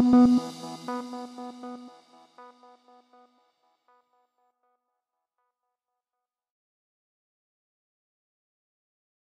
Música